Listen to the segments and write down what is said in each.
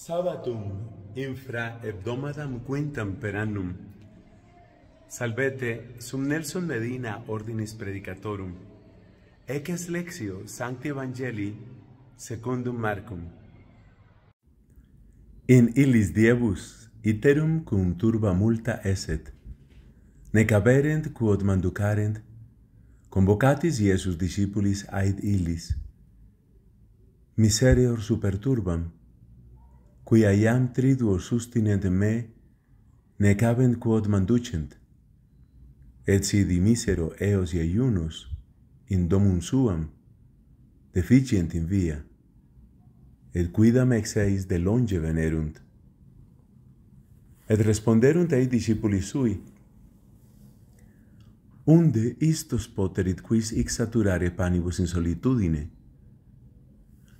Sabbatum infra hebdomadam quintam per annum. Salvete sum Nelson Medina ordinis predicatorum. Eques lexio Sancti Evangelii secundum Marcum. In illis diebus iterum cum turba multa esset. Nec aberent quod manducarent, convocatis Iesus discipulis aid illis. Miserior super turbam, quia iam triduo sustinent me, nec cabent quod manducent, et si dimisero eos iaiunos in domum suam, deficient in via, et quidam ex eis de longe venerunt. Et responderunt ei discipuli sui, Unde istos poterit quis ixaturare saturare panibus in solitudine?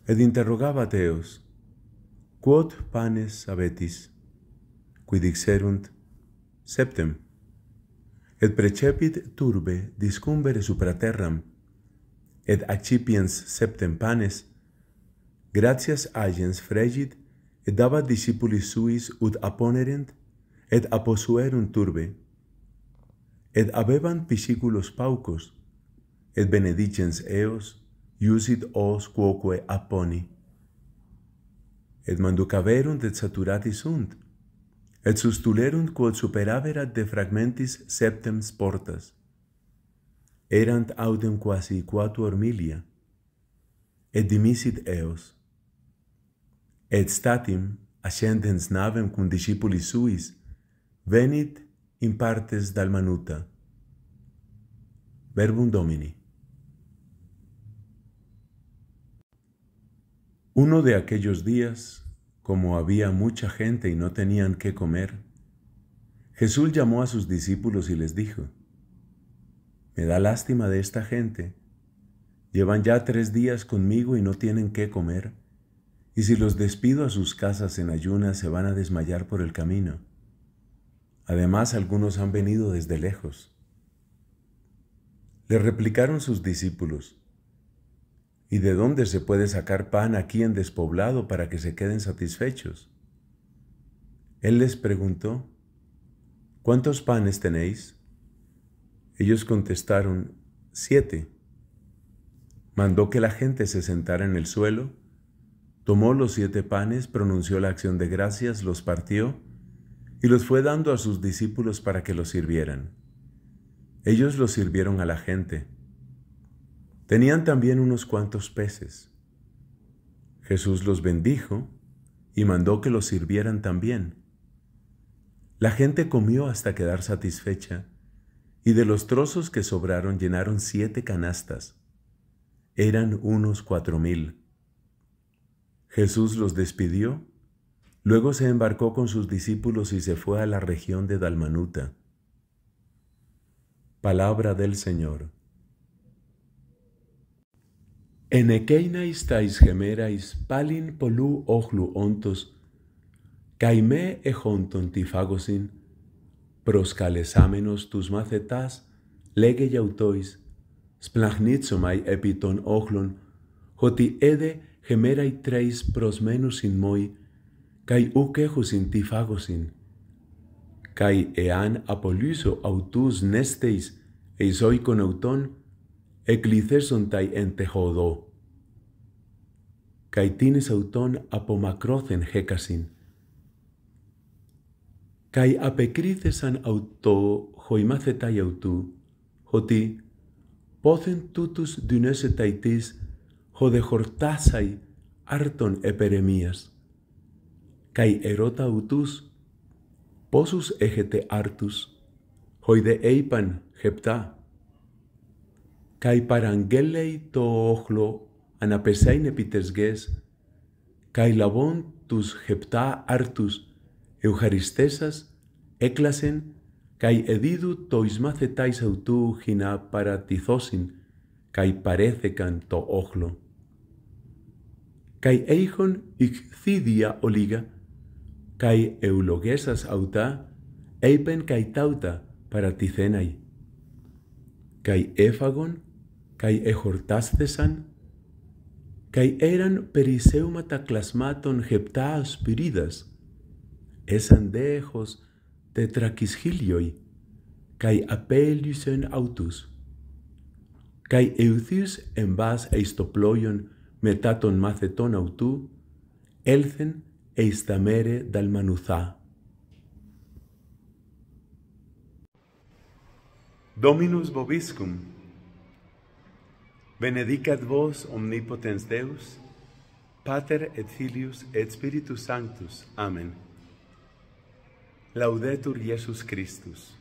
Et interrogabat eos, quod panes abetis, quid dixerunt septem, et precepit turbe discumbere supra terram, et accipiens septem panes, gratias agens fregit, et dabat discipulis suis ut aponerent, et aposuerunt turbe, et abebant pisciculos paucos, et benedicens eos, iusit os quoque aponi et manducaverunt et saturati sunt, et sustulerunt quod superaverat de fragmentis septem sportas. Erant autem quasi quatuor milia, et dimisit eos. Et statim, ascendens navem cum discipulis suis, venit in partes dalmanuta. Verbum Domini. Uno de aquellos días, como había mucha gente y no tenían qué comer, Jesús llamó a sus discípulos y les dijo, Me da lástima de esta gente. Llevan ya tres días conmigo y no tienen qué comer, y si los despido a sus casas en ayunas se van a desmayar por el camino. Además, algunos han venido desde lejos. Le replicaron sus discípulos, ¿Y de dónde se puede sacar pan aquí en despoblado para que se queden satisfechos? Él les preguntó, ¿cuántos panes tenéis? Ellos contestaron, siete. Mandó que la gente se sentara en el suelo, tomó los siete panes, pronunció la acción de gracias, los partió y los fue dando a sus discípulos para que los sirvieran. Ellos los sirvieron a la gente. Tenían también unos cuantos peces. Jesús los bendijo y mandó que los sirvieran también. La gente comió hasta quedar satisfecha, y de los trozos que sobraron llenaron siete canastas. Eran unos cuatro mil. Jesús los despidió, luego se embarcó con sus discípulos y se fue a la región de Dalmanuta. Palabra del Señor. Εν ταΐς εις τα εις πάλιν πολλού όχλου οντος καημέ εχόντων τη φάγωσιν, προσκαλεσάμενος τους μάθετάς λέγε γιαυτόης, σπλαχνίτσομαι επί των όχλων, ότι έδε γεμέραί τρέις προσμένουσιν μόι, καί ουκ έχουσιν τη φάγωσιν. Καί εάν απολύσω αυτούς νέστεις εις οίκον αυτών, auton, εκληθέσονται εν τεχοδό. Καί τίνες αυτόν απομακρόθεν χέκασιν. Καί απεκρίθεσαν αυτό χοημάθετα αυτού, ότι πόθεν τούτους δινέσε ταϊτής χοδεχορτάσαι άρτον επερεμίας. Καί ερώτα αυτούς, πόσους έχετε άρτους, χοιδε έιπαν χεπτά, Καί παραγγέλει το όχλο αναπεσάιν επιτεσγές, καί λαβών τους χεπτά άρτους ευχαριστέσας έκλασεν καί εδίδου το εισμάθετάις αυτού χινά παρατηθώσιν καί παρέθεκαν το όχλο. Καί έχον ηχθίδια ολίγα, καί ευλογέσας αυτά, έπεν καί τάουτα παρατηθέναι. Καί έφαγον kai εχορτάσθεσαν, cae eran periseumata clasmaton hepta spiridas, esan dejos tetraquishilioi, cae apeliusen autus, cae euthius en vas eistoploion metaton maceton autu, elcen eistamere dal manutha. Dominus vobiscum, Benedicat vos omnipotens Deus, Pater et Filius et Spiritus Sanctus. Amen. Laudetur Iesus Christus.